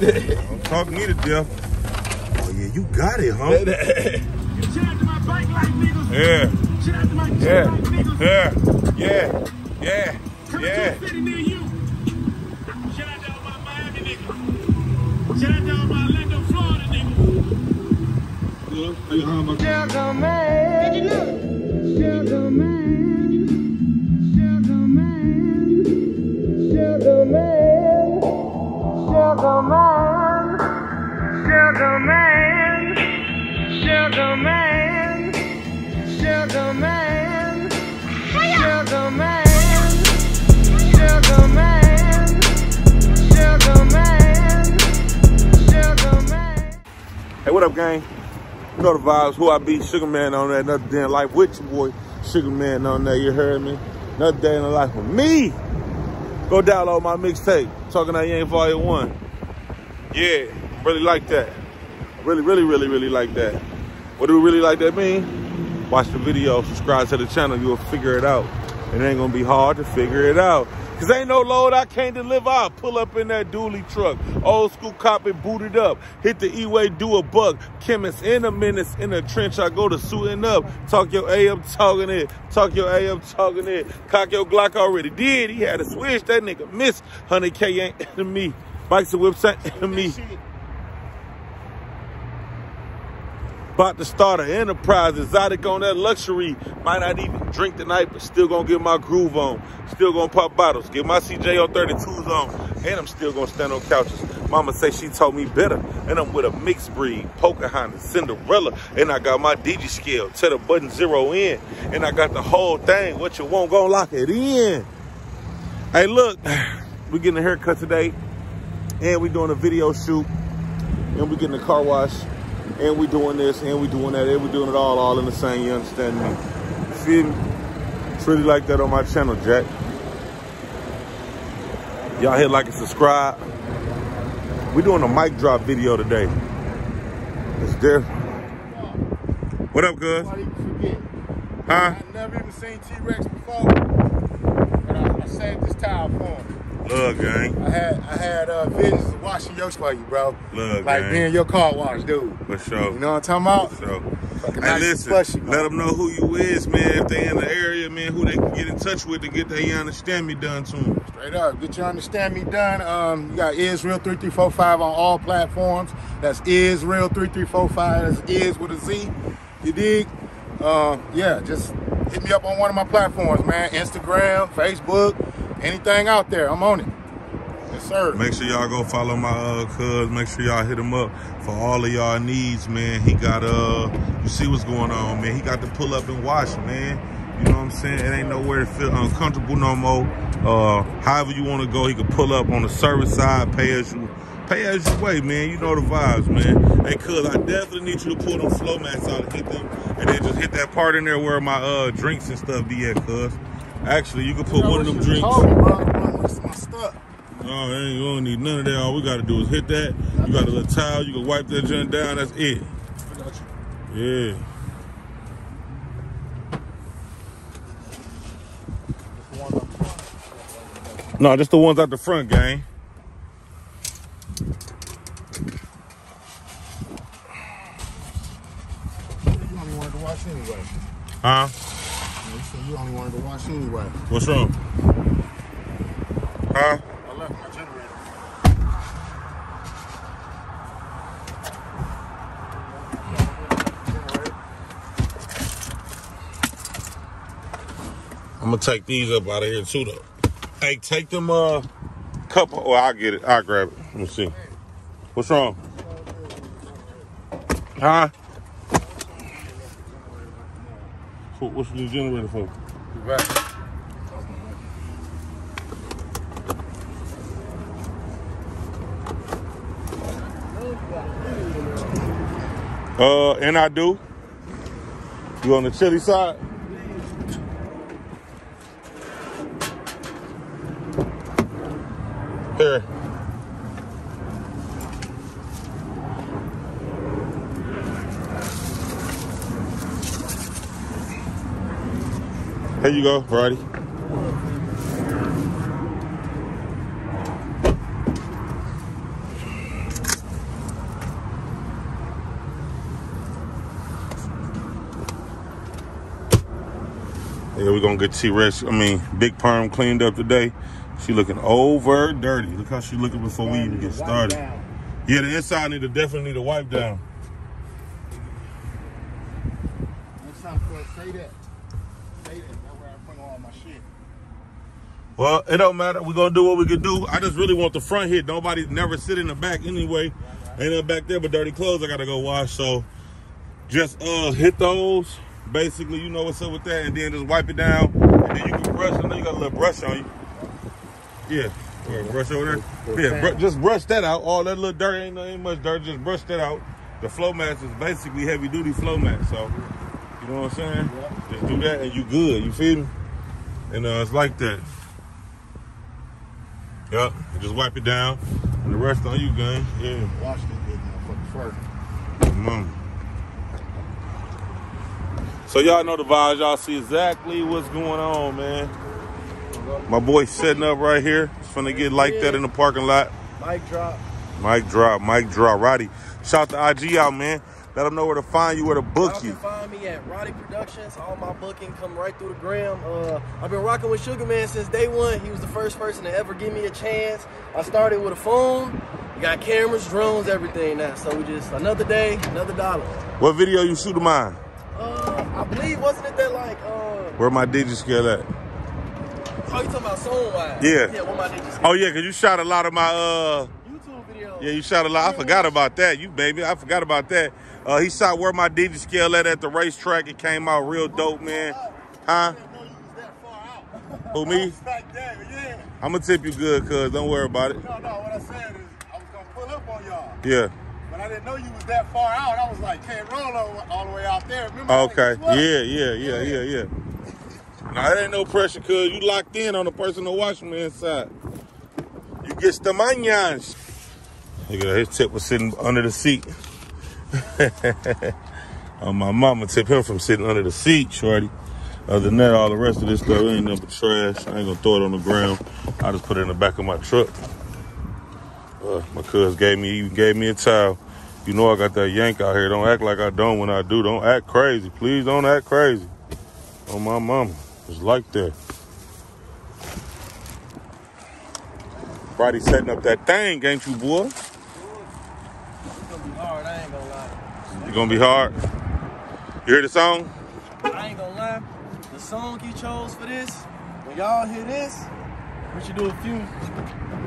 it. Don't talk me to death. Oh yeah, you got it, huh? Shout out to my bike life niggas. Yeah, Shout out to my yeah, bike niggas. yeah, yeah, yeah, Coming yeah. to a city near you. Shout out to all my Miami niggas. Shout out to all my Orlando, Florida niggas. Good. How you home, my Sugar man. Did you know? Sugar man. Sugar man, sugar man, sugar man, sugar man. Hey, what up, gang? You know the vibes, who I be, Sugar Man on that? another day in life with your boy, Sugar Man on that. you heard me? Another day in life with me! Go download my mixtape, Talking that Yang Volume 1. Yeah, really like that. Really, really, really, really like that. What do we really like that mean? Watch the video, subscribe to the channel. You'll figure it out. It ain't gonna be hard to figure it out. Cause ain't no load I can't deliver. I'll pull up in that dually truck. Old school cop it booted up. Hit the E-way, do a buck. Chemist in a menace in a trench. I go to suiting up. Talk your A up, talking it. Talk your A up, talking it. Cock your Glock already did. He had a switch. That nigga missed. 100K ain't enemy. Bikes and whips ain't me. About to start an enterprise, exotic on that luxury. Might not even drink tonight, but still gonna get my groove on. Still gonna pop bottles, get my CJ on 32s on, and I'm still gonna stand on couches. Mama say she told me better, and I'm with a mixed breed, Pocahontas, Cinderella, and I got my DG scale, to the button zero in, and I got the whole thing. What you want, gonna lock it in. Hey, look, we getting a haircut today, and we doing a video shoot, and we getting a car wash and we doing this, and we doing that, and we doing it all, all in the same. You understand me? You feel me? It's really like that on my channel, Jack. Y'all hit like and subscribe. We doing a mic drop video today. It's different. What up, cuz? Why do you forget? Huh? I never even seen T-Rex before. But I, I saved this towel for him. Love, gang. I had I had uh, visions of washing your for you, bro. Love, like gang. being your car wash, dude. For sure. You know what I'm talking about? So, Fucking hey, nice listen, slushy, let them know who you is, man. If they in the area, man, who they can get in touch with to get their understand me done to them. Straight up. Get your understand me done. Um, you got Izreal 3345 on all platforms. That's Izreal 3345. That's is with a Z. You dig? Uh, yeah, just hit me up on one of my platforms, man. Instagram, Facebook, anything out there. I'm on it. Yes, sir. Make sure y'all go follow my uh cuz. Make sure y'all hit him up for all of y'all needs, man. He got uh you see what's going on, man. He got to pull up and watch, man. You know what I'm saying? It ain't nowhere to feel uncomfortable no more. Uh however you want to go, he can pull up on the service side, pay as you pay as you way, man. You know the vibes, man. Hey cuz, I definitely need you to pull them flow mats out and hit them and then just hit that part in there where my uh drinks and stuff be at, cuz. Actually, you can put one of them drinks. Told me, bro. My stuff. Oh, ain't you don't need none of that. All we gotta do is hit that. You got a little towel, you can wipe that junk down, that's it. I got you. Yeah. No, just the ones out the front, gang. You only wanted to watch anyway. Huh? You you only wanted to watch anyway. What's wrong? Huh? I left my generator. I'm gonna take these up out of here too though. Hey, take them uh couple oh I'll get it. I'll grab it. Let me see. What's wrong? Huh? What- What's the generator for? Back. Uh, and I do. You on the chili side? you go, Roddy. Yeah, we're gonna get T-Rex, I mean, Big Perm cleaned up today. She looking over dirty. Look how she looking before we even get started. Yeah, the inside need to definitely need a wipe down. Next time, say that. Well, it don't matter. We're gonna do what we can do. I just really want the front hit. Nobody never sit in the back anyway. Ain't nothing back there but dirty clothes I gotta go wash. So just uh hit those. Basically, you know what's up with that, and then just wipe it down. And then you can brush. I know you got a little brush on you. Yeah. Brush over there? Yeah, br- just brush that out. All that little dirt ain't, ain't much dirt. Just brush that out. The flow mat is basically heavy duty flow mat. So, you know what I'm saying? Just do that and you good. You feel me? And uh, it's like that. Yep. Just wipe it down. And the rest on you, gang. Yeah. Wash this big motherfucker first. Come on. So y'all know the vibes. Y'all see exactly what's going on, man. My boy setting up right here. It's finna get like that in the parking lot. Mic drop. Mic drop, mic drop. Roddy, shout the IG out, man. Let them know where to find you, where to book Y'all you. find me at Roddy Productions. All my booking come right through the gram. Uh, I've been rocking with Sugar Man since day one. He was the first person to ever give me a chance. I started with a phone. We got cameras, drones, everything now. So we just another day, another dollar. What video you shoot of mine? Uh, I believe wasn't it that like uh, Where my Digiscale at? oh you talking about song wise? Yeah. Yeah, what my niggas Oh yeah, cause you shot a lot of my uh. Yeah, you shot a lot. I forgot about that. You baby, I forgot about that. Uh, he shot where my DJ scale at at the racetrack. It came out real dope, man. Huh? I know you was that far out. Who me? Like that, yeah. I'm gonna tip you good, cuz don't worry about it. No, no, what I said is I was gonna pull up on y'all. Yeah. But I didn't know you was that far out. I was like, can't roll all, all the way out there. Remember? Okay. Yeah, yeah, yeah, yeah, yeah. Now, it ain't no pressure, cuz you locked in on the person to watch from the inside. You get the mañans. Look at. His tip was sitting under the seat. oh, my mama tip him from sitting under the seat, shorty. Other than that, all the rest of this stuff ain't nothing but trash. I ain't gonna throw it on the ground. I just put it in the back of my truck. Uh, my cuz gave me even gave me a towel. You know I got that yank out here. Don't act like I don't when I do. Don't act crazy. Please don't act crazy. On my mama. It's like that. Friday setting up that thing, ain't you, boy? It's gonna be hard, I ain't gonna lie. You gonna be hard. You hear the song? I ain't gonna lie. The song you chose for this, when y'all hear this, we should do a few.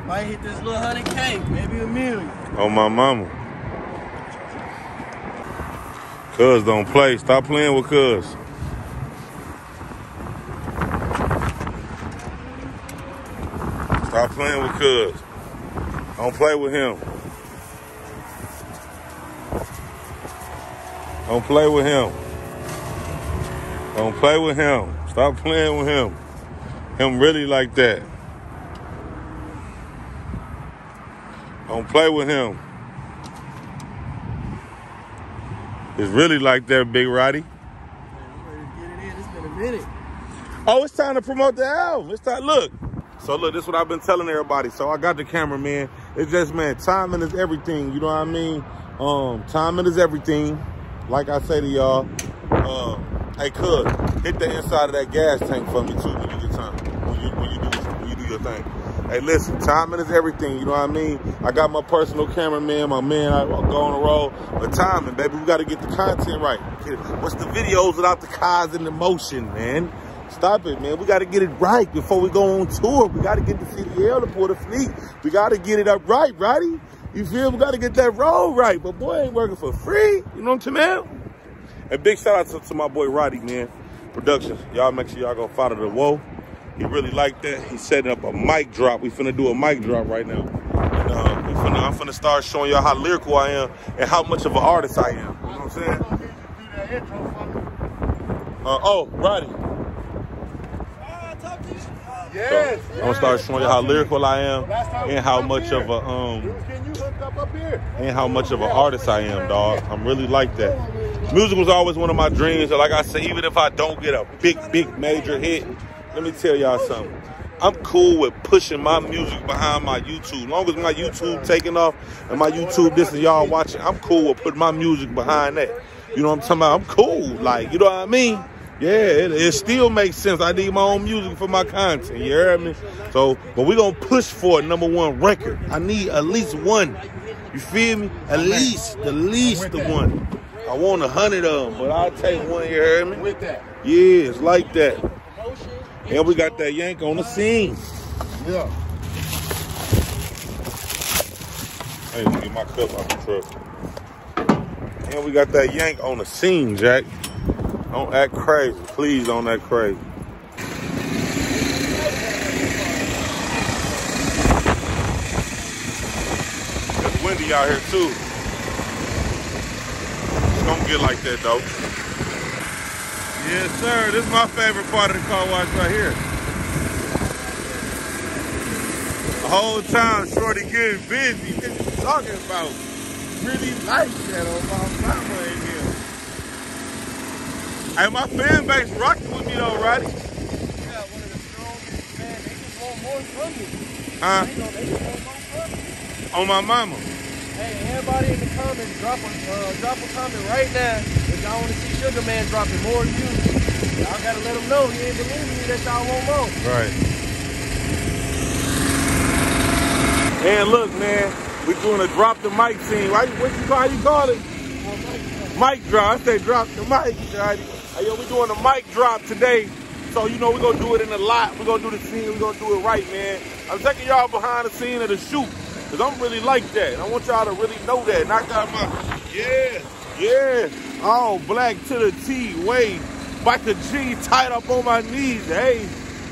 Might hit this little hundred K, maybe a million. On my mama. Cuz don't play. Stop playing with cuz. Stop playing with cuz. Don't play with him. Don't play with him. Don't play with him. Stop playing with him. Him really like that. Don't play with him. It's really like that, Big Roddy. Man, we ready to get it in. It's been a minute. Oh, it's time to promote the album. It's time. Look. So look, this is what I've been telling everybody. So I got the camera, man. It's just, man, timing is everything. You know what I mean? Um, timing is everything. Like I say to y'all, uh, hey, cuz, hit the inside of that gas tank for me too when you get time. When you when you do when you do your thing. Hey, listen, timing is everything. You know what I mean? I got my personal cameraman, my man. I go on the road. But timing, baby, we got to get the content right. What's the videos without the cars in the motion, man? Stop it, man. We got to get it right before we go on tour. We got to get the CDL to Port of Fleet. We got to get it up right, righty? You feel? We got to get that road right. But boy ain't working for free. You know what I'm saying? And big shout out to, to my boy Roddy, man. Productions. Y'all make sure y'all go follow the Whoa. He really like that. He's setting up a mic drop. We finna do a mic drop right now. And, uh, we finna, I'm finna start showing y'all how lyrical I am and how much of an artist I am. You know what I'm saying? I'm gonna need you to do that intro for me. Uh, oh, Roddy. You. Ah, Yes. I'm gonna start showing you how lyrical I am Last time we and how much of a um and how much of an artist I am, dog. I'm really like that. Music was always one of my dreams. And like I said, even if I don't get a big, big major hit, let me tell y'all something. I'm cool with pushing my music behind my YouTube. long as my YouTube taking off and my YouTube this and y'all watching, I'm cool with putting my music behind that. You know what I'm talking about? I'm cool. Like, you know what I mean? Yeah, it, it still makes sense. I need my own music for my content. You heard me? So, but we gonna push for a number one record. I need at least one. You feel me? At least, the least the one. I want a hundred of them, but I'll take one. You heard me? With that. Yeah, it's like that. And we got that yank on the scene. Yeah. Hey, get my cup out the truck. And we got that yank on the scene, Jack. Don't act crazy. Please don't act crazy. It's windy out here too. It's gonna get like that though. Yes, sir. This is my favorite part of the car wash right here. The whole time, Shorty getting busy. What you talking about? Really like that on my mama here. Hey, my fan base rocking with me though, Roddy. Yeah, one of the strongest, man. They just want more from you. Huh? You know, they just want more from you. On my mama. Hey, everybody in the comments, drop a uh, drop a comment right now if y'all want to see Sugar Man dropping more views. Y'all gotta let him know he ain't believing me that y'all want more. Right. And look, man, we're doing a drop the mic scene. Right? What you call you call it? Mic drop. I say drop the mic. Right? Hey, yo, we doing a mic drop today. So you know we're gonna do it in the lot. We're gonna do the scene. We're gonna do it right, man. I'm taking y'all behind the scene of the shoot. Cause I'm really like that. I want y'all to really know that. Knock out my Yeah, yeah. All black to the T, wave. Back the G tied up on my knees. Hey,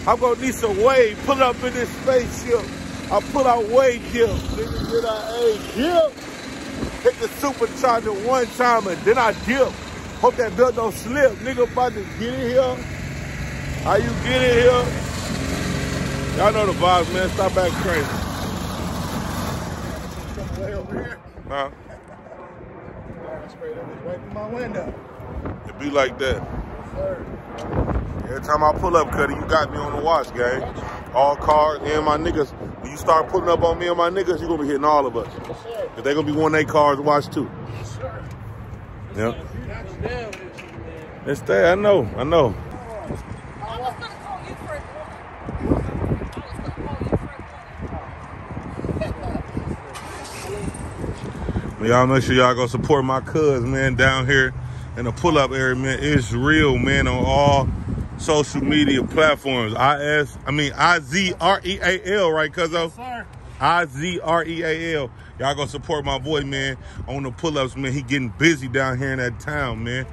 I'm gonna need some wave. Pull up in this spaceship. I pull out wave gear. Nigga, did I hey, dip? Hit the supercharger one time and then I dip. Hope that belt don't slip. Nigga about to get in here. How you get in here? Y'all know the vibes, man. Stop acting crazy. Way over here. Huh? I sprayed that right through my window. It be like that. Sir. Every time I pull up, Cuddy, you got me on the watch, gang. All cars and my niggas. When you start putting up on me and my niggas, you're gonna be hitting all of us. Cause they gonna be one of their cars to watch too. Sir. Yep. It's there, I know, I know. I was gonna call you for it. I was gonna call you for it. Y'all make sure y'all go support my cuz, man, down here in the pull-up area, man. It's real, man, on all social media platforms. I-S, I mean I-Z-R-E-A-L, right, cuzzo? Sir. I-Z-R-E-A-L. Y'all go support my boy, man, on the pull-ups, man. He getting busy down here in that town, man.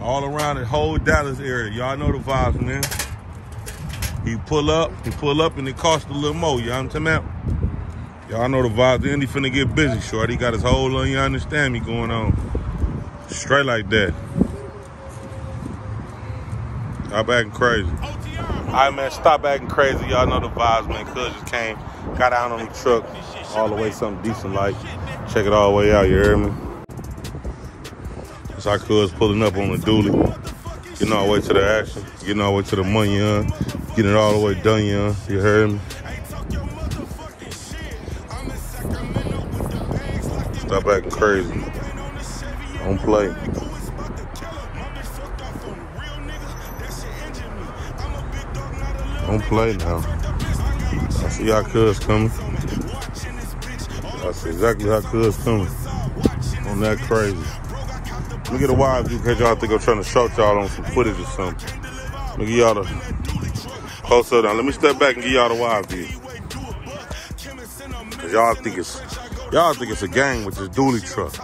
All around the whole Dallas area. Y'all know the vibes, man. He pull up, he pull up, and it costs a little more. You know what I'm? Y'all know the vibes. Then he finna get busy, shorty. He got his whole, uh, you understand me, going on. Straight like that. Stop acting crazy. All right, man, stop acting crazy. Y'all know the vibes, man. Cuz just came, got out on the truck, all the way something decent like. Check it all the way out, you hear me? It's our cuz pulling up on the dually. Getting all the way to the action. Getting all the way to the money, young. Getting it all the way done, young. You heard me? Stop acting crazy. Don't play. Don't play now. I see how cuz coming. See exactly how cuz coming. On that crazy. Let me get a wide view because y'all think I'm trying to show y'all on some footage or something. Let me give y'all the close up down. Let me step back and give y'all the wide view. Cause y'all think it's y'all think it's a gang with this dually truck.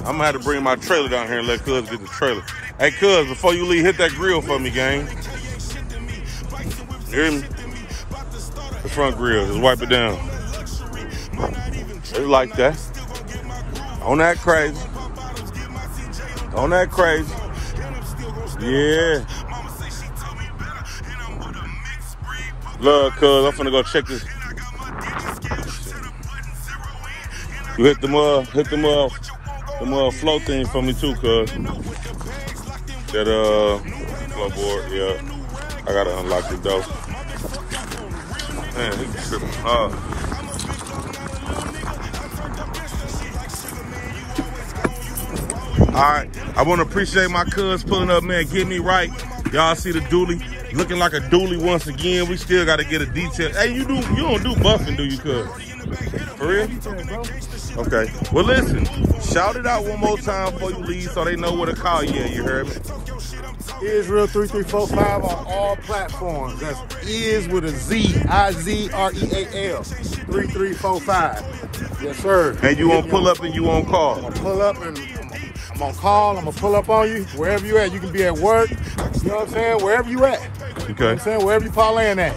I'm gonna have to bring my trailer down here and let Cuz get the trailer. Hey Cuz, before you leave, hit that grill for me, gang. You hear me? The front grill, just wipe it down. It's like that. On that crazy. On that crazy. Yeah. Look, cuz I'm finna go check this. You hit them uh hit them uh them uh flow thing for me too, cuz. That uh flow board, yeah. I gotta unlock the door. Man, hard. All right, I want to appreciate my cuz pulling up, man. Get me right. Y'all see the dually looking like a dually once again. We still got to get a detail. Hey, you do you don't do buffing, do you, cuz? For real? Okay. Well, listen. Shout it out one more time before you leave, so they know where to call you. You heard me? Izreal 3345 on all platforms. That's is with a Z, I Z R E A L 3345. Yes, sir. And you won't pull up and you won't call. Gonna pull up and I'm gonna call. I'm gonna pull up on you wherever you at. You can be at work. You know what I'm saying? Wherever you at. You know what Okay. I'm saying? Wherever you parlaying at.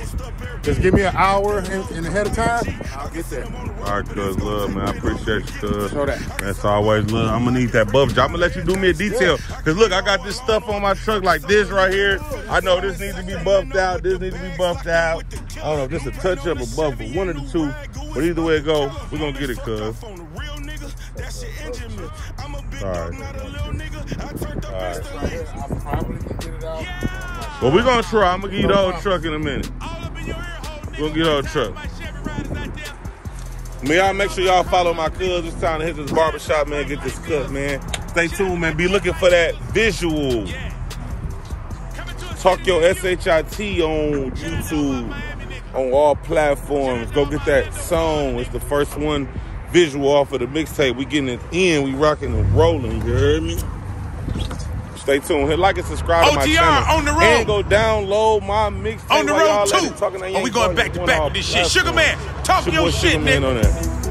Just give me an hour in, in ahead of time. I'll get there. All right, cuz, love, man. I appreciate you, cuz. Show that. That's always love. I'm gonna need that buff job. I'm gonna let you do me a detail. Cause look, I got this stuff on my truck like this right here. I know this needs to be buffed out. This needs to be buffed out. I don't know if this a touch up or buff, but one of the two. But either way it go, we're gonna get it, cuz. All right. All right. I probably can get it out. Well, we're gonna try. I'm gonna get you the truck in a minute. We're gonna get the truck. Man, y'all make sure y'all follow my cuz. It's time to hit this barbershop, man. Get this cut, man. Stay tuned, man. Be looking for that visual. Talk your SHIT on YouTube, on all platforms. Go get that song. It's the first one visual off of the mixtape. We getting it in. We rocking and rolling. You heard me? Stay tuned. Hit like and subscribe to my channel. on the road. And go download my mixtape. On the road too. they Oh, we going back to back with this shit. Sugar Man, talk It's your shit, nigga.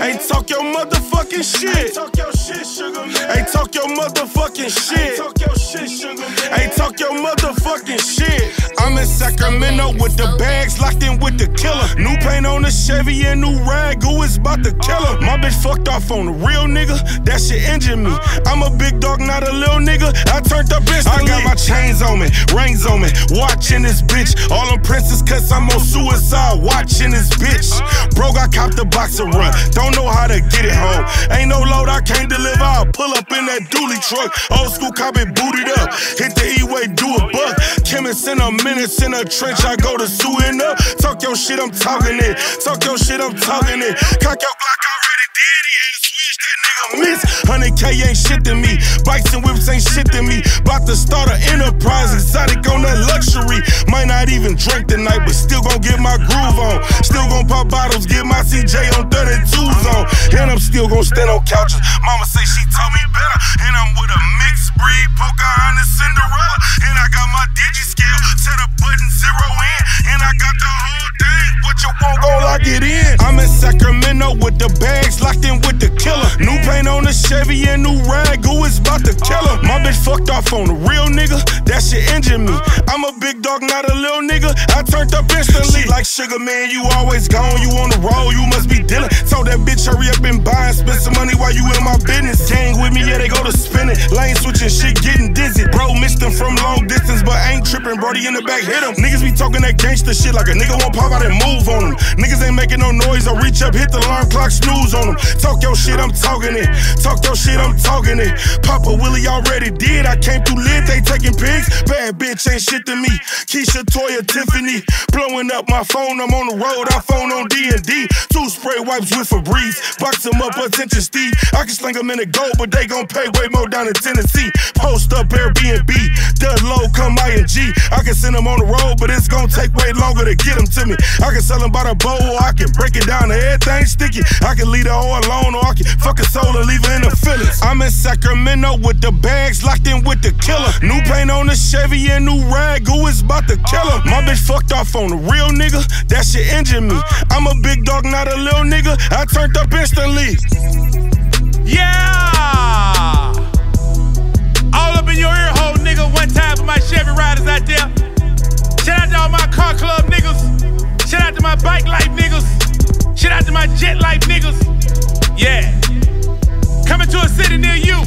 Ain't talk your motherfucking shit. Ain't talk your shit, sugar man. Ain't talk your motherfucking shit. Talk your shit, sugar man. Ain't talk your motherfucking shit. I'm in Sacramento with the bags locked in with the killer. New paint on the Chevy and new rag. Who is about to kill her? My bitch fucked off on a real nigga. That shit injured me. I'm a big dog, not a little nigga. I turned up instantly. I got my chains on me, rings on me. Watching this bitch. All them princess cuts, I'm on suicide. Watching this bitch. Uh. Bro, I copped the box and run. Don't know how to get it home. Ain't no load I can't deliver. I'll pull up in that dually truck. Old school cop it booted up. Hit the E-way, do a buck. Chemist in a minute, in a trench. I go to suing up. Talk your shit, I'm talking it. Talk your shit, I'm talking it. Cock your Glock already nigga miss. 100K ain't shit to me. Bikes and whips ain't shit to me. About to start an enterprise. Exotic on that luxury. Might not even drink tonight, but still gon' get my groove on. Still gon' pop bottles, get my CJ on 32s on. And I'm still gon' stand on couches. Mama say she told me better. And I'm with a mixed breed, Pocahontas, Cinderella. And I got my digi scale, set a button zero in. And I got the. You gon' lock it in. I'm in Sacramento with the bags locked in with the killer. New paint on the Chevy and new rag. Who is about to kill her? My bitch fucked off on a real nigga. That shit injured me. I'm a big dog, not a little nigga. I turned up instantly. She Like sugar man, you always gone. You on the road, you must be dealing. Told that bitch hurry up and buy and spend some money while you in my business. Gang with me, yeah, they go to spinning. Lane switching, shit getting dizzy. Bro, missed him from long ain't tripping. Brody in the back hit him. Niggas be talking that gangster shit like a nigga won't pop out and move on him. Niggas ain't making no noise. I reach up, hit the alarm clock, snooze on them. Talk your shit, I'm talking it. Talk your shit, I'm talking it. Papa Willie already did. I came through lit, they taking pics. Bad bitch ain't shit to me. Keisha, Toya, Tiffany. Blowing up my phone, I'm on the road. I phone on D&D. Two spray wipes with Febreze. Box them up, attention Steve. I can sling them in the gold, but they gon' pay way more down in Tennessee. Post up Airbnb. Dud low, come ING. I can send them on the road, but it's gonna take way longer to get them to me. I can sell them by the bowl, or I can break it down to everything sticky. I can leave the hoe alone, or I can fuck a soul and leave her in the feelings. I'm in Sacramento with the bags locked in with the killer. New paint on the Chevy and new rag. Who is about to kill her? My bitch fucked off on a real nigga. That shit injured me. I'm a big dog, not a little nigga. I turned up instantly. Yeah! All up in your for riders out there. Shout out to all my car club niggas. Shout out to my bike life niggas. Shout out to my jet life niggas. Yeah. Coming to a city near you.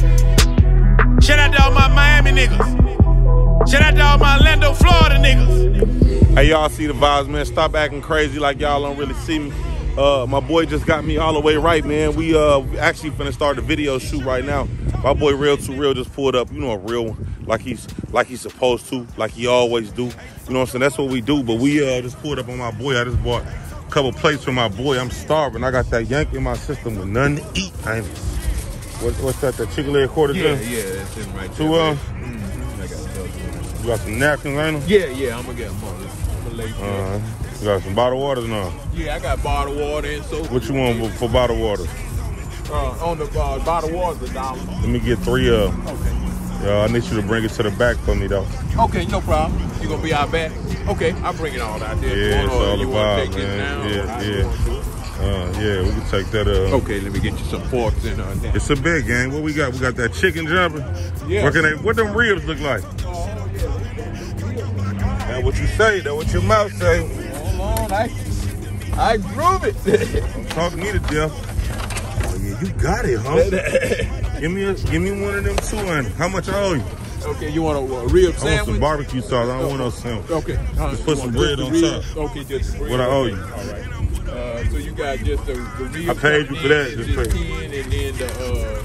Shout out to all my Miami niggas. Shout out to all my Orlando, Florida niggas. Hey, y'all see the vibes, man. Stop acting crazy like y'all don't really see me. Uh, my boy just got me all the way right, man. We uh actually finna start the video shoot right now. My boy Real Too Real just pulled up, you know, a real one, like he's like he's supposed to, like he always do. You know what I'm saying? That's what we do. But we uh just pulled up on my boy. I just bought a couple plates for my boy. I'm starving. I got that yank in my system with nothing to eat. I ain't What, what's that? The chicken leg quarter Yeah, yeah, that's in right Two there. of 'em? Mm-hmm. I got another one. You got some napkins, ain't them? Yeah, yeah, I'm gonna get them on. I'm gonna lay Uh, you got some bottled waters now. Yeah, I got bottled water and soda. What you want for, for bottled water? Uh, on the uh, bottled water, a dollar. Let me get three of them. Okay. Yeah, I need you to bring it to the back for me though. Okay, no problem. You gonna be out back? Okay, I'll bring it all out there. Yeah, it's all you this man. Yeah, yeah. wanna do it? Uh, yeah, we can take that. Uh, Okay, let me get you some forks and uh, that. It's a big game. What we got? We got that chicken jumper. Yeah. What can they? What them ribs look like? Oh, yeah. That what you say. That what your mouth say. Hold on, I, I groove it. Talk me to death. Oh, you got it, huh? give me a, give me one of them two. And how much I owe you? okay, you want a, a rib I want some barbecue sauce. I don't want no sandwich. Okay. Uh, Just put some bread on rib? top. Okay, just the bread. What I owe you. All right. Uh, so you got just the, the rib. I paid you for that, just pay. and then the, uh,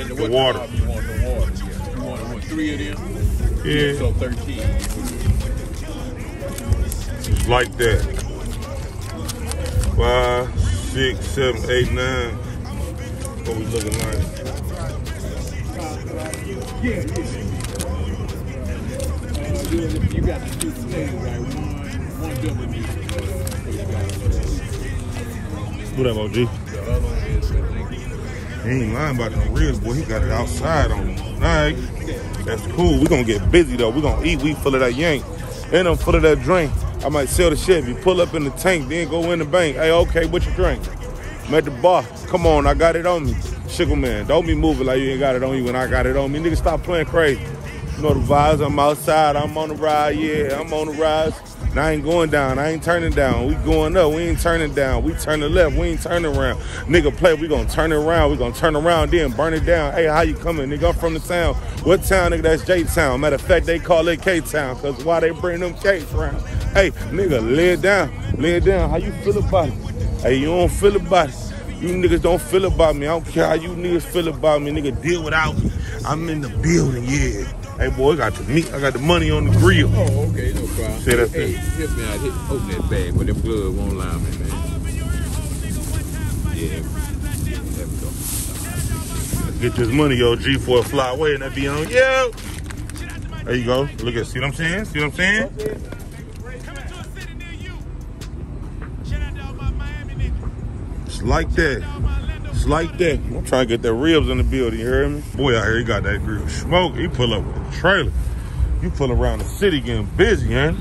and the, what water. The, you want the water, yeah. You want, what, three of them? Yeah. So 13. Just like that. Five, six, seven, eight, nine. What we looking like? Yeah. you, got the right? One, one double What up, OG? He ain't lying about the ribs, boy. He got it outside on him. All right. That's cool. we to get busy, though. we to eat. We full of that yank. And I'm full of that drink. I might sell the Chevy, pull up in the tank, then go in the bank. Hey, okay, what you drink? I'm at the bar. Come on, I got it on me. Sugar man, don't be moving like you ain't got it on you when I got it on me. Nigga, stop playing crazy. You know the vibes. I'm outside. I'm on the ride. Yeah, I'm on the rise. And I ain't going down. I ain't turning down. We going up. We ain't turning down. We turning left. We ain't turning around. Nigga play. We gonna turn around. We gonna turn around then burn it down. Hey, how you coming? Nigga, I'm from the town. What town, nigga? That's J Town. Matter of fact, they call it K Town. Cause why they bring them K's around? Hey, nigga, lay it down. Lay it down. How you feel about it? Hey, you don't feel about it. You niggas don't feel about me. I don't care how you niggas feel about me. Nigga, deal without me. I'm in the building, yeah. Hey, boy, I got the meat. I got the money on the grill. Oh, okay, no problem. Say that Hey, thing. hit me out, hit, open that bag, but that blood won't lie me, man. Yeah. There we go. Get this money, yo, G, for a fly away, and that be on you. There you go. Look at, see what I'm saying? See what I'm saying? Like that. It's like that. I'm trying to get that ribs in the building, you heard me? Boy out here, he got that grill smoke. He pull up with a trailer. You pull around the city getting busy, man.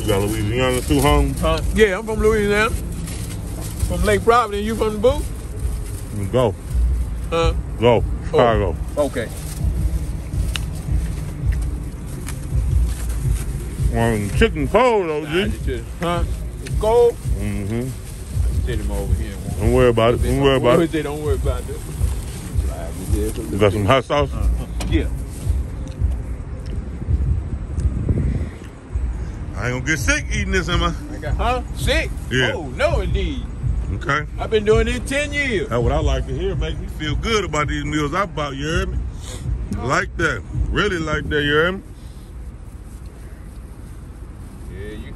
You got Louisiana too, home? Huh? Yeah, I'm from Louisiana. From Lake Providence. You from the booth? Go. Huh? Go. Chicago. Okay. Um, chicken cold, though, Nah, G. just- just- Huh? It's cold. Mm-hmm. Send him over here. Don't worry about it. Don't worry about it. They don't worry about this. You got some hot sauce? Yeah. I ain't gonna get sick eating this, am I? Huh? Sick? Yeah. Oh, no, indeed. Okay. I've been doing it 10 years. That's what I like to hear. Make me feel good about these meals I bought. You heard me? Like that. Really like that. You heard me? Yeah, you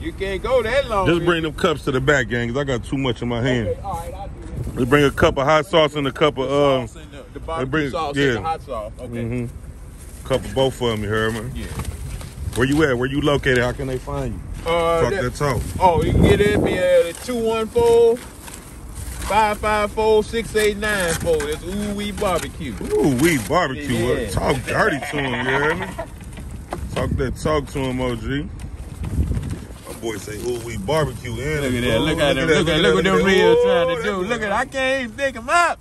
you can't go that long. Just bring them cups to the back, gang, 'cause I got too much in my hand. Okay, all right, I'll do that. Let's bring a cup of hot sauce and a cup of um, sauce and the, the barbecue bring- sauce yeah. and the hot sauce. Okay. mm-hmm, cup of both of them. You heard me? Yeah. Where you at? Where you located? How can they find you? Uh, Talk that- that talk. Oh, you can get it at me at 214 554 6894. That's Ooh Wee Barbecue. Ooh, we barbecue. Yeah. Talk dirty to him. You heard me? Talk that talk to him, OG. My boy say, ooh, we barbecue. And Look at that. Look at them. Look at look at them that. Ooh, trying to do. Look at I can't even pick them up.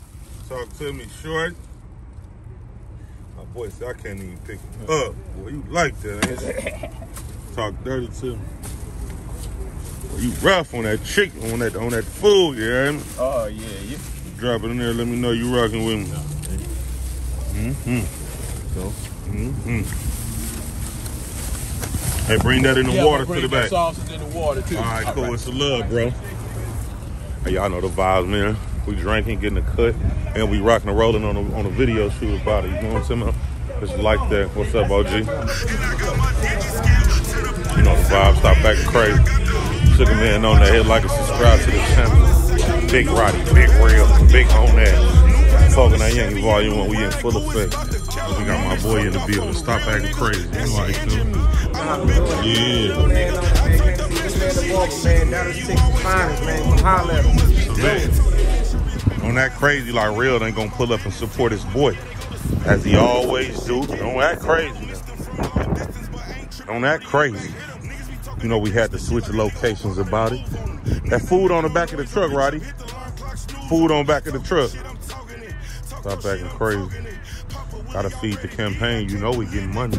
Talk to me short. Said I can't even pick him up. Boy, you like that? Talk dirty to me. Boy, you rough on that chicken, on that on that fool, you hear me? Oh yeah, you. Drop it in there, let me know you rocking with me. Mm-hmm. So Mm-hmm. Hey, bring that in the Yeah, water to the back. sausage in the water too. All right, cool. It's a love, bro. Hey, y'all know the vibes, man. We drinking, getting a cut, and we rocking and rolling on a, on a video shoot about it. You know what I'm saying? It's like that. What's up, OG? You know the vibes. Stop acting crazy. Sugar Man on that. head like and subscribe to the channel. Big Roddy, big real, big on that. Talking that Yankee Volume 1, we in full effect. We got my boy in the building. Stop acting crazy. You know how he do. Yeah. Man, on it, man. You can't see this man the barber, man. Down the six man. From holler at him. On that crazy like real, they gonna pull up and support his boy, as he always do. Don't act crazy. Don't act crazy. You know we had to switch locations about it. That food on the back of the truck, Roddy. Food on back of the truck. Stop acting crazy. Gotta feed the campaign. You know we getting money.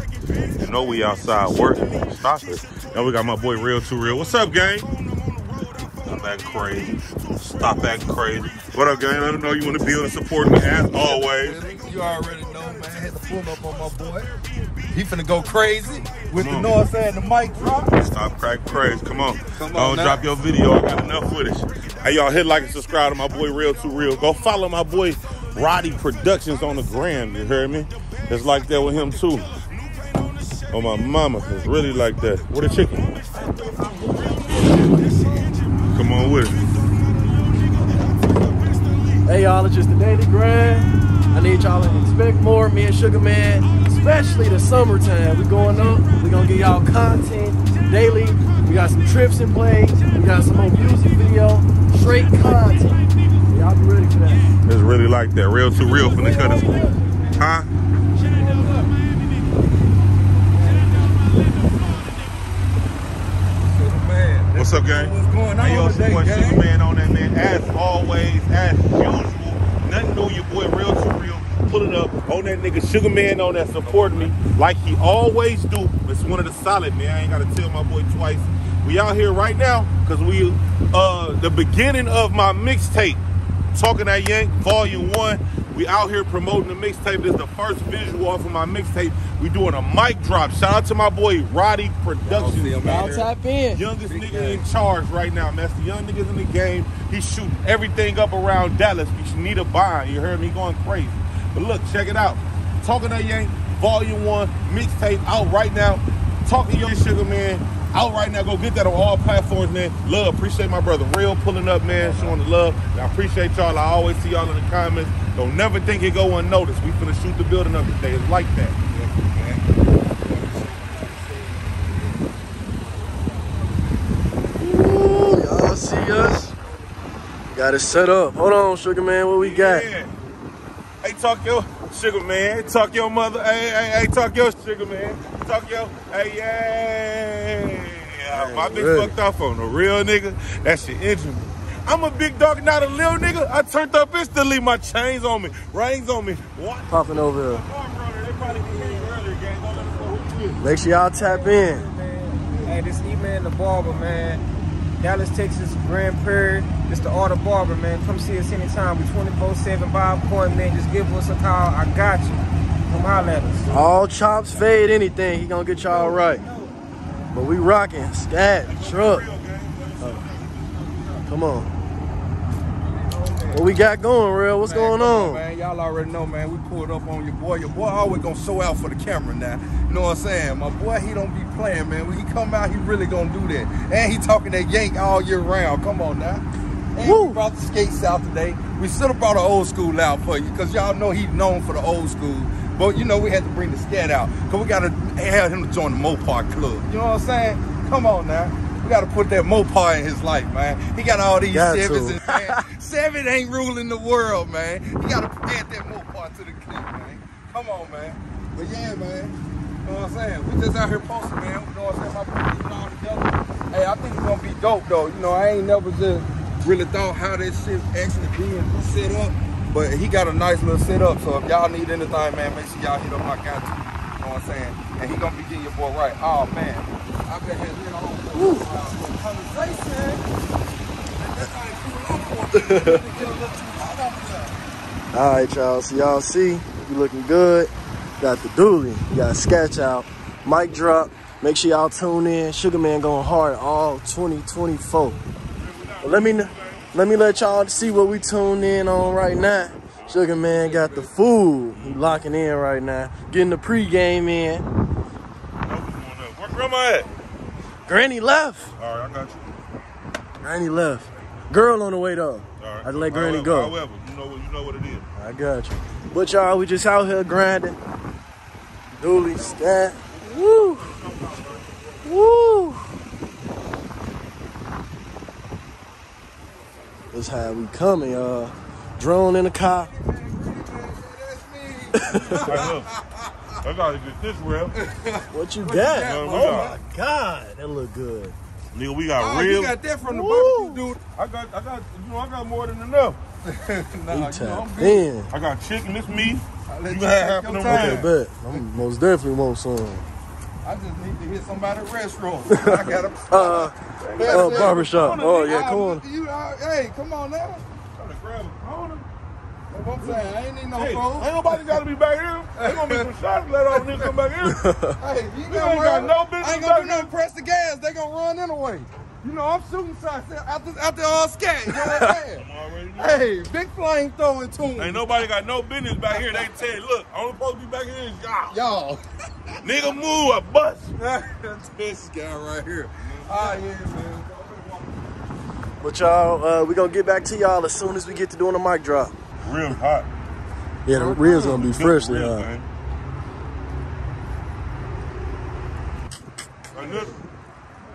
You know we outside working. Stop it. Now we got my boy Real Too Real. What's up, gang? Stop acting crazy. Stop acting crazy. What up, gang? Let them know you want to build and support me as always. You already know, man. Hit the to pull up on my boy. He finna go crazy with Come the on. Side and the mic drop. Stop cracking crazy. Come on. Come on drop your video. I got enough footage. Hey, y'all hit like and subscribe to my boy Real Too Real. Go follow my boy Roddy Productions on the gram. You hear me? It's like that with him too. Oh my mama, it's really like that. What a chicken. Come on with it. Hey y'all, it's just the daily grind. I need y'all to expect more. Me and Sugar Man, especially the summertime. We going up. We gonna get y'all content daily. We got some trips in play. We got some more music video, straight content. Y'all be ready for that. It's really like that. Real Too Real from the cutters. Huh? Man, What's up, gang? What's going on Hey, yo, it's your boy? Sugar Man on that, man. As always, as usual. Nothing new, your boy Real Too Real. Pull it up on that nigga Sugar Man on that supporting me like he always do. It's one of the solid, man. I ain't got to tell my boy twice. We out here right now because we, uh, the beginning of my mixtape, Talking That Yank, Volume 1. We out here promoting the mixtape. This is the first visual off of my mixtape. We doing a mic drop. Shout out to my boy Roddy Productions. see him out Y'all tap in. Youngest nigga in charge right now, man. That's the young niggas in the game. He's shooting everything up around Dallas. We need a bond. You heard me going crazy. But look, check it out. Talking that Yank, Volume 1, mixtape out right now. Talking Your Sugar Man. Out right now. Go get that on all platforms, man. Love. Appreciate my brother Real pulling up, man. Showing the love. And I appreciate y'all. I always see y'all in the comments. Don't never think it go unnoticed. We finna shoot the building up today. It's like that. Y'all see us? Got it set up. Hold on, Sugar Man. What we got? Yeah. Hey, talk your sugar man. Talk your mother. Hey, hey, hey, talk your sugar man. Talk your. Hey, yeah. My bitch ready. fucked off on a real nigga. That shit injured me. I'm a big dog, not a little nigga. I turned up instantly. My chains on me, rings on me. What? Popping over here. They probably didn't earlier, gang. Let us know who you. Make sure y'all tap in. Hey, this E-Man the Barber, man. Dallas, Texas, Grand Prairie. It's the Art of Barber, man. Come see us anytime. We 24-7 by appointment. Just give us a call. I got you. Come holler at us. All chops, fade, anything. He gonna get y'all right. But we rocking. Scat, truck. Come on. What we got going, real? What's Man, going come on? Man, y'all already know, man. We pulled up on your boy. Your boy always gonna show out for the camera now. You know what I'm saying? My boy, he don't be playing, man. When he come out, he really gonna do that. And he talking that yank all year round. Come on now. And Woo. we brought the skates out today. We should have brought an old school out for you, because y'all know he's known for the old school. But you know, we had to bring the scat out. Cause we gotta have him to join the Mopar Club. You know what I'm saying? Come on now. We gotta put that Mopar in his life, man. He got all these Got to. and Seven ain't ruling the world, man. You gotta add that Mopar to the clip, man. Come on, man. But yeah, man. You know what I'm saying? We just out here posting, man. You know what I'm saying? My getting all together. Hey, I think it's gonna be dope, though. You know, I ain't never just really thought how this shit actually being set up. But he got a nice little setup. So if y'all need anything, man, make sure y'all hit up my guy too. You know what I'm saying? And he gonna be getting your boy right. Oh man. I bet his hit on conversation. All right, y'all. So y'all see, you looking good. Got the dually. We got sketch out, mic drop. Make sure y'all tune in. Sugar Man going hard all 2024. But let me kn- let me let y'all see what we tuned in on right now. Sugar Man got the food. He locking in right now. Getting the pregame in. Where grandma at? Granny left. All right, I got you. Granny left. Girl on the way though. All right. I let Granny However- go. However, you know what you know what it is. I got you. But y'all, we just out here grinding. Dooley stat. Woo. Woo. That's how we coming, y'all. Drone in the car. Hey, look, I gotta get this real. What you got? got? What we Oh got? my God, that look good. Nigga, we got Oh, you real. got that from the Woo. barbecue, dude. I got, I got, you know, I got more than enough. Nah, you know, I'm good. in. I got chicken, this me. You you gotta take have your them time. Okay, bet. I'm most definitely want some. I just need to hit somebody restroom. I got a Uh, uh, barbershop. Oh yeah, come on. You, uh, hey, come on now. Trying to grab a corner. That's what I'm saying. I ain't need no Hey, food. ain't nobody gotta be back here. Ain't gonna be some shots let off niggas come back here. Hey, you ain't got no business I ain't back gonna do nothing. Press the gas. They gonna run anyway. You know, I'm shooting shots after after all scat. You know what I'm saying? I'm hey, big flame throwing tune. Ain't nobody got no business back here. They tell you, look, only supposed to be back here is y'all. Y'all. Nigga move, a bus. this guy right here. Ah, yeah, man. But y'all, uh, we gonna get back to y'all as soon as we get to doing the mic drop. Real hot. Yeah, the reels gonna be Good freshly real, hot. man.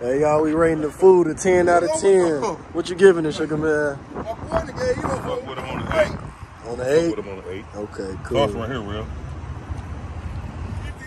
And this- Hey y'all, we rating the food a 10 out of 10. What you giving it, Sugar Man? My boy gave you a Fuck with him on the eight. On the 8? with him on the eight. Okay, Sauce cool. right here, real.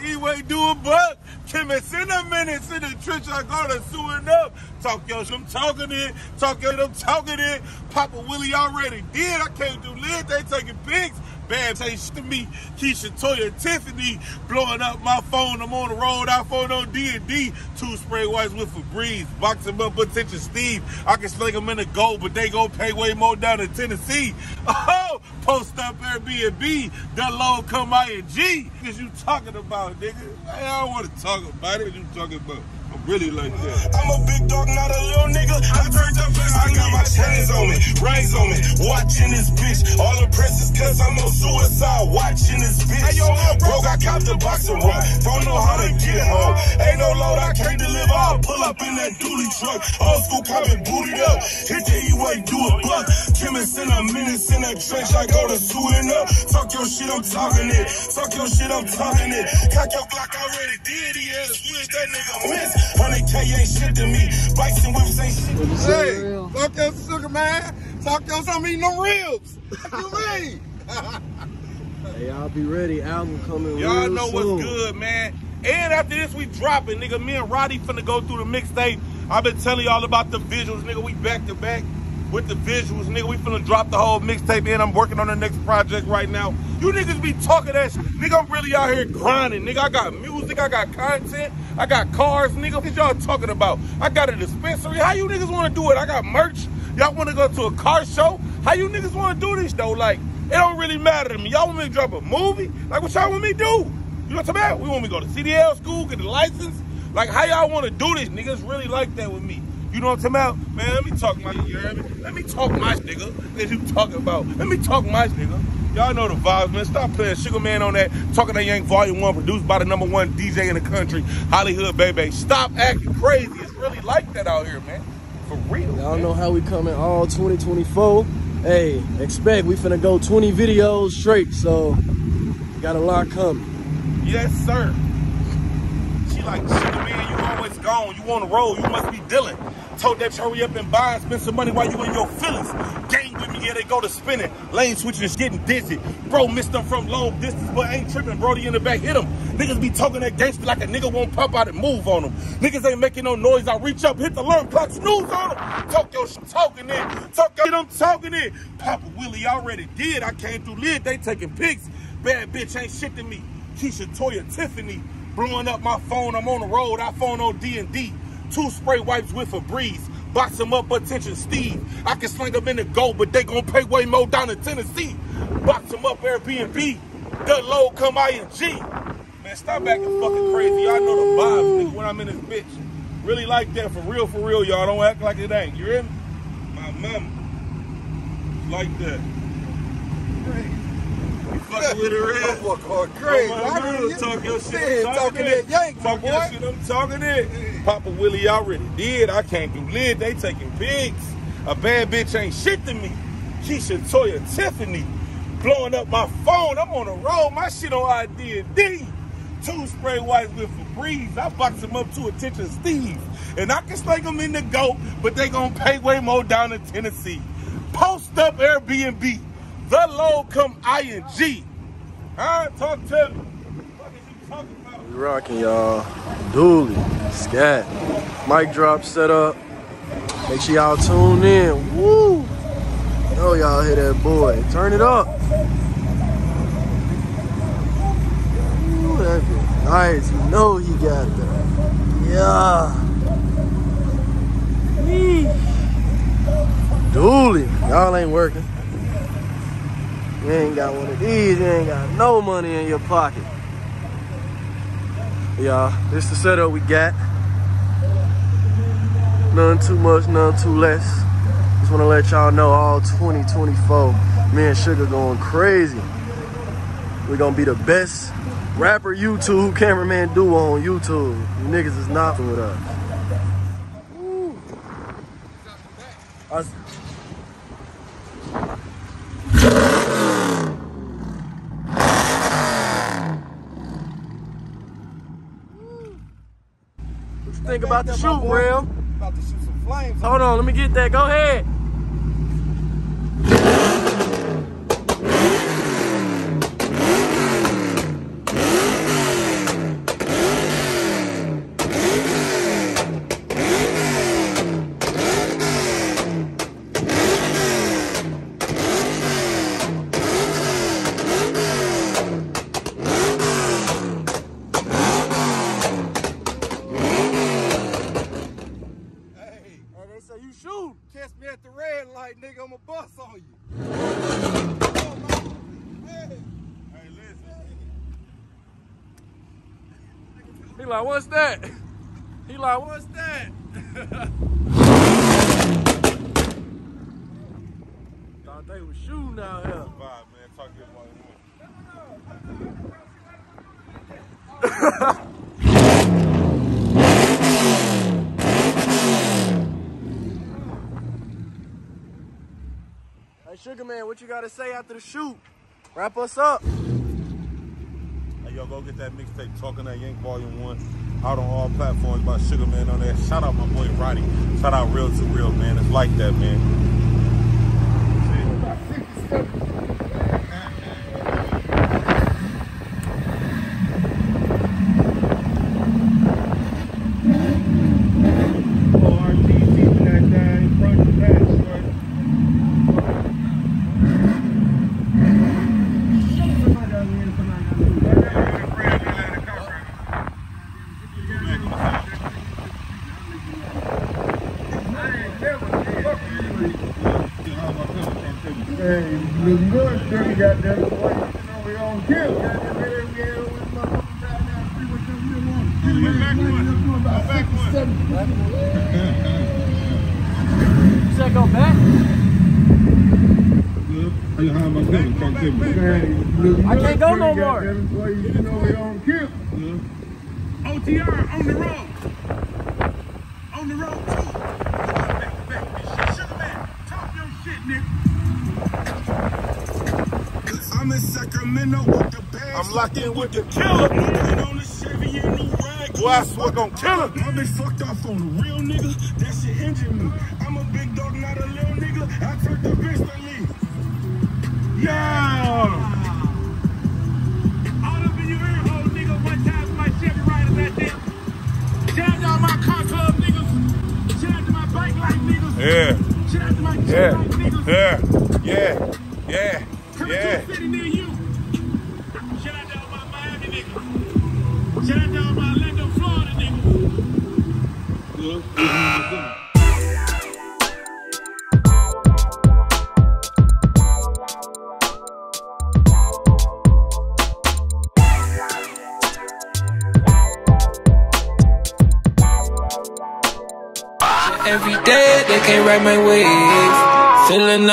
E-way do a buck. Kim and send a minutes in the trench. I got to suing up. Talk your shit. I'm talking it. Talk your shit. I'm talking it. Papa Willie already did. I can't do lid. They taking pics. Bam say shit to me. Keisha, Toya, Tiffany blowing up my phone. I'm on the road. iPhone on D&D. Two spray whites with Febreze. Box them up, attention Steve. I can sling them in the gold, but they gon' pay way more down in Tennessee. Oh, post up Airbnb. That low come ING. Cause you talking about, nigga. I don't want to talk about it. You talking about. Really like that. I'm a big dog, not a little nigga. I turned up and I got my chains on me, rings on me. Watching this bitch. All the presses cause I'm on suicide. Watching this bitch. Hey, yo, broke, I copped the box and run. Don't know how to get home. Ain't no load, I can't deliver. I'll pull up in that dually truck. Old school copping booted up. Hit the E-way, do a buck. Kim and send a minutes in that trench. I go to suiting up. Talk your shit, I'm talking it. Talk your shit, I'm talking it. Cock your Glock, I already did. He had a switch, that nigga miss. 100K ain't shit to me. Bikes and whips ain't shit. Hey, talk your sugar, man. Talk your some eating them ribs. What you mean? Hey, y'all be ready. Album coming Y'all real know soon. what's good, man. And after this, we dropping, nigga. Me and Roddy finna go through the mixtape. I've been telling y'all about the visuals, nigga. We back to back with the visuals, nigga. We finna drop the whole mixtape in. I'm working on the next project right now. You niggas be talking that shit. Nigga, I'm really out here grinding, nigga. I got music, I got content, I got cars, nigga. What y'all talking about? I got a dispensary. How you niggas wanna do it? I got merch. Y'all wanna go to a car show? How you niggas wanna do this though? Like, it don't really matter to me. Y'all want me to drop a movie? Like, what y'all want me to do? You know what I'm talking about? We want me to go to CDL school, get the license. Like, how y'all want to do this? Niggas really like that with me. You know what I'm talking about? Man, let me talk my you heard me? Let me talk my nigga. What you talking about? Let me talk my nigga. Y'all know the vibes, man. Stop playing Sugar Man on that. Talking that Yank Volume 1, produced by the number one DJ in the country, Hollywood Baby. Stop acting crazy. It's really like that out here, man. For real. Y'all know how we coming all 2024. Hey, expect we finna go 20 videos straight, so got a lot coming. Yes, sir. She like, sugar man, you always gone. You on the road. You must be dealing. Told that hurry up and buy and spend some money while you in your feelings. Gang with me, yeah, they go to spinning. Lane switching is getting dizzy. Bro missed them from long distance, but ain't tripping. Brody in the back hit him. Niggas be talking that gangster like a nigga won't pop out and move on them. Niggas ain't making no noise. I reach up, hit the alarm clock, snooze on them. Talk your shit, talking it. Talk your shit, I'm talking it. Papa Willie already did. I came through lid, they taking pics. Bad bitch ain't shit to me. Keisha, Toya, Tiffany, blowing up my phone. I'm on the road. iPhone on D&D. Two spray wipes with Febreze. Box them up, attention Steve. I can sling them in the gold, but they gon' pay way more down in Tennessee. Box them up, Airbnb. The low come ING. Man, stop acting fucking crazy. Y'all know the vibes, nigga, when I'm in this bitch. Really like that, for real, for real, y'all. Don't act like it ain't. You hear me? My mama. Like that. You fucking with it, Red? Motherfucker crazy. Come I on, know real, talk your shit. I'm talking it. yank, Talk your boy. shit. I'm talking it. Papa Willie already did. I can't do lid. They taking pics. A bad bitch ain't shit to me. Keisha Toya Tiffany blowing up my phone. I'm on the road. My shit on ID&D. Two spray whites with Febreze. I box them up to attention Steve. And I can slake them in the goat, but they gonna pay way more down in Tennessee. Post up Airbnb. The low come ING. Huh? Talk to me. We rocking, y'all. Dooley, scat. Mic drop set up. Make sure y'all tune in. Woo! Know y'all hear that boy. Turn it up. Ooh, that bit nice. You know he got that. Yeah. Dooley, y'all ain't working. You ain't got one of these. You ain't got no money in your pocket. Y'all, this the setup we got. None too much, none too less. Just wanna let y'all know all 2024, me and Sugar going crazy. We're gonna be the best rapper YouTube cameraman duo on YouTube. You niggas is not with us. You think about the shoot, Real? About to shoot some flames. Hold on, let me get that. Go ahead. Hey, Hey, they say you shoot. catch me at the red light, nigga. I'ma bust on you. Hey. Hey, listen. He like, what's that? He like, what's that? Thought they was shooting out here. Vibe, man. Talk your while you Hey, Sugar Man, what you gotta say after the shoot? Wrap us up. Hey, yo, go get that mixtape, Talking That Yank Volume 1, out on all platforms by Sugar Man on there. Shout out my boy Roddy. Shout out Real Too Real, man. It's like that, man. Hey, look, you know it's dirty, goddamn it, boy. You know we on kill, goddamn it. We had with motherfuckers down there, see what them little ones. Go back one. About Go back one. 67. You said go back? Hey, how am I feeling? Talk to me. Hey, look, you I know can't it's go dirty, no more. goddamn it, boy. You know we on kill. OTR on the road. On the road too. Back, back, back. Sugar man, talk your shit, nigga. I'm in Sacramento with the bag. I'm locked in with the killer. Moving on the Chevy and new rag. Boy, I swear gon' kill him. I been fucked off on a real nigga. That shit injured me. I'm a big dog, not a little nigga. I turned the bitch to leave. Yeah. All up in your ear hole, nigga. One time my Chevy riders out there. Shout out to my car club niggas. Shout out to my bike life niggas. Yeah, Shout out to my yeah, life niggas. yeah, yeah, yeah, yeah.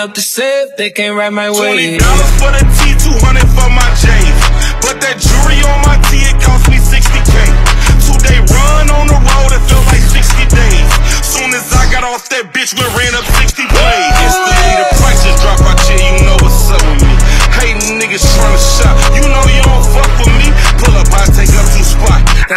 Up the safe, they can't ride my way. $20 for the T, two hundred for my J's. But that jewelry on my T, it cost me sixty k. Two day run on the road, it felt like sixty days. Soon as I got off that bitch, we ran up sixty blades. Instantly the prices drop out here, you know what's up with me. Hating niggas tryna shop, you know you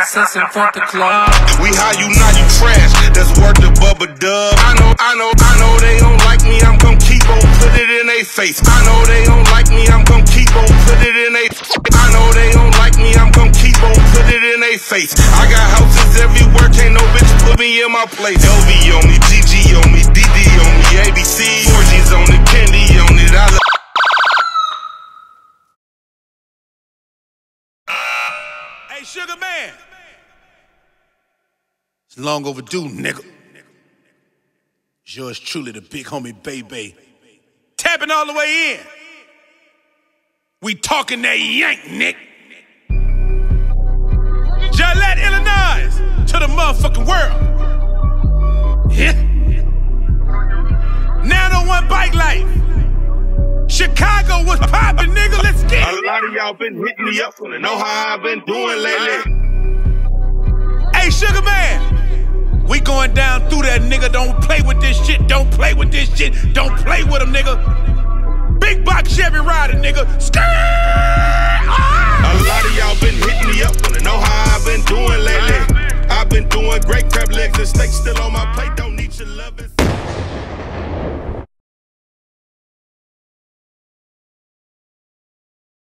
spot. That's us in front the club. We high, you not, you trash. That's worth the bubba dub. I know, I know, I know they don't like me. I'm gon' keep on put it in they face. I know they don't like me. I'm gon' keep on put it in they. I know they don't like me. I'm gon' keep on put it in they face. I got houses everywhere. Can't no bitch put me in my place. LV on me, GG on me, DD on me, ABC. 4G's on it, Candy on it. I love. Hey, Sugar Man. It's long overdue, nigga. It's yours truly, the big homie Baby. Tapping all the way in. We talking that yank, Nick. Joliet, Illinois, to the motherfucking world. Yeah. Now the oh one bike life. Chicago was popping, nigga. Let's get A lot of y'all been hitting me up, wanna know how I've been doing lately. Hey, Sugar Man, we going down through that nigga. Don't play with this shit. Don't play with this shit. Don't play with him, nigga. Big box Chevy rider, nigga. Skirt! Ah! A lot of y'all been hitting me up, wanna know how I've been doing lately. I've been doing great crab legs and steak still on my plate. Don't need your love.